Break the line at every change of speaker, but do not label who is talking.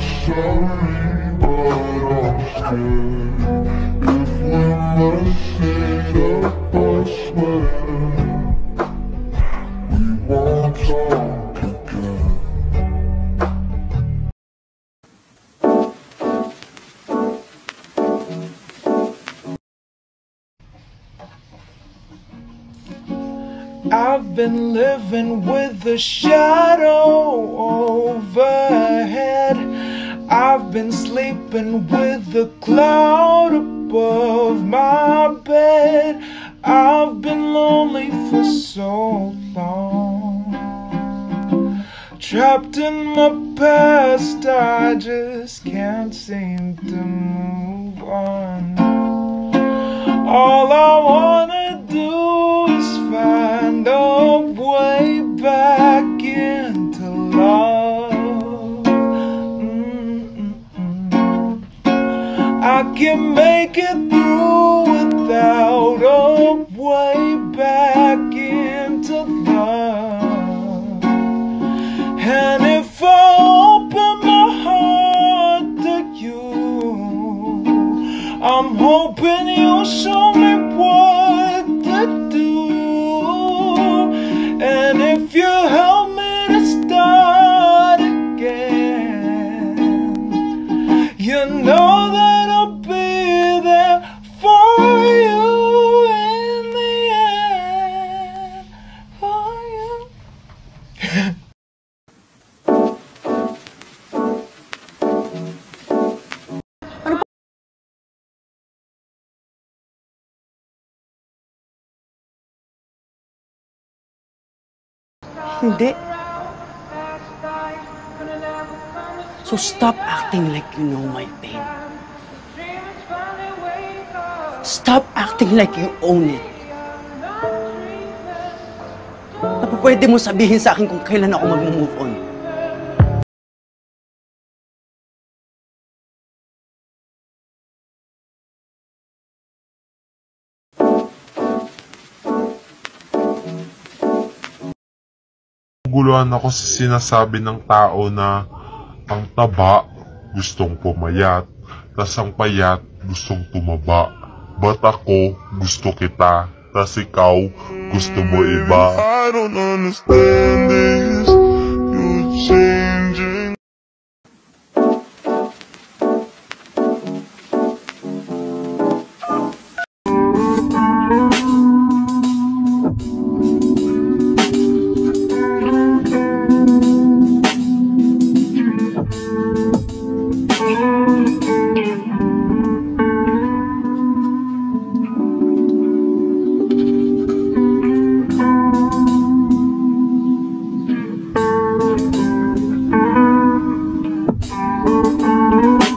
sorry but I'm scared If we mess it up I swear we won't talk again.
I've been living with the shadow overhead. I've been sleeping with the cloud above my bed. I've been lonely for so long. Trapped in my past, I just can't seem to move on. All I wanna I can make it through without a way back into love. And if I open my heart to you, I'm hoping you'll show me
Hindi. So stop acting like you know my pain. Stop acting like you own it. Ano pwede mo sabihin sa akin kung kailan ako mag-move on?
Guluhan ako sa sinasabi ng tao na ang taba gustong pumayat, tas ang payat gustong tumaba. Ba't ako gusto kita, tas ikaw gusto mo iba? I don't understand it.